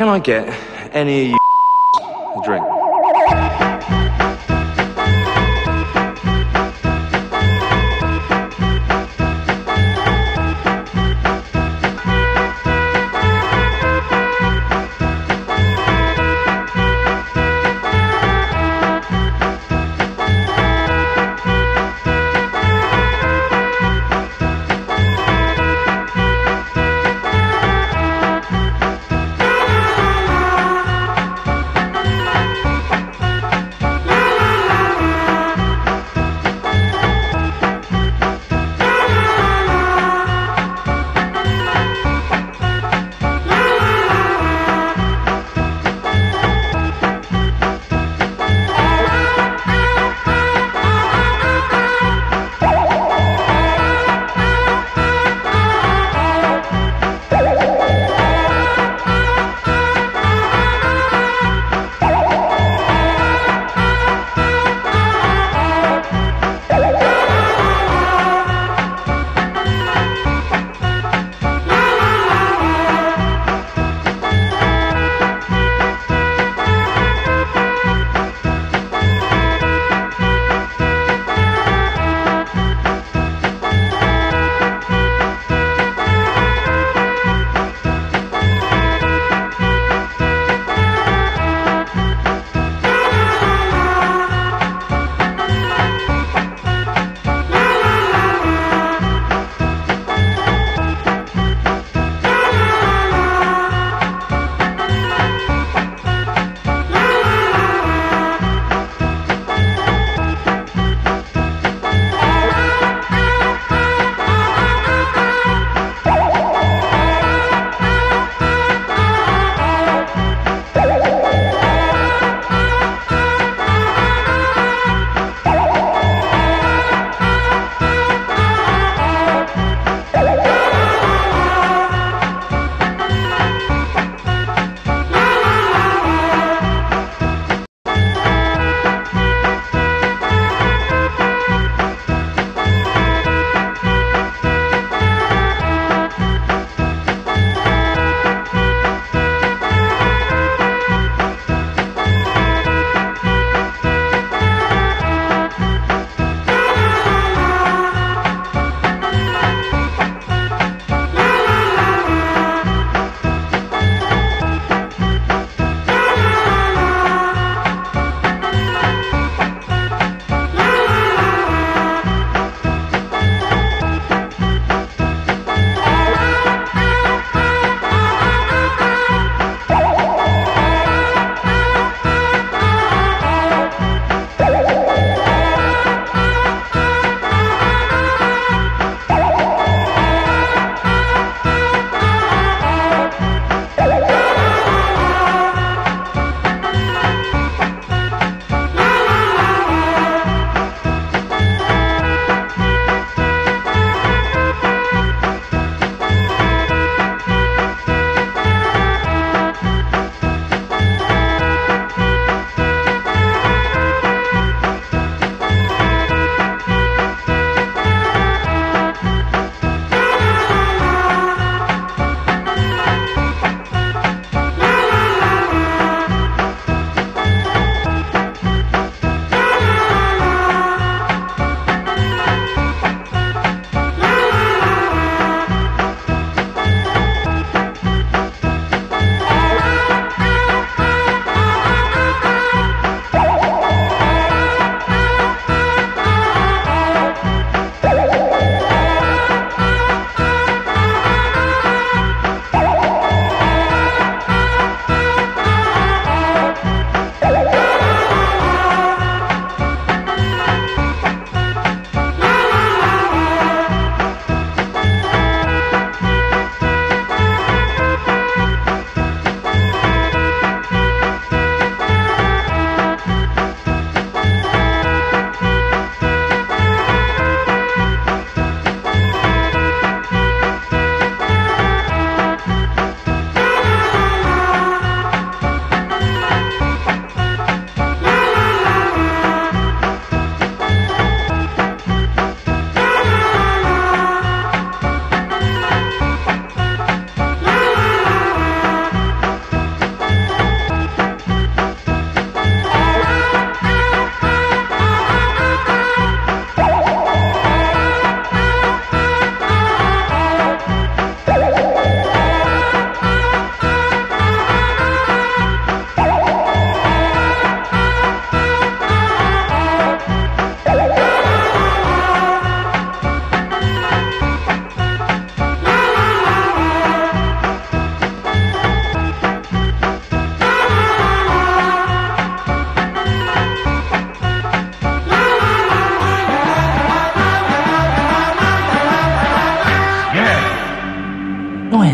Can I get any of you a drink?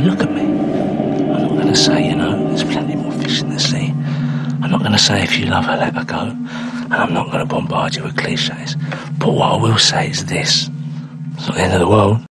look at me. I'm not going to say, you know, there's plenty more fish in the sea. I'm not going to say, if you love her, let her go. And I'm not going to bombard you with cliches. But what I will say is this it's not the end of the world.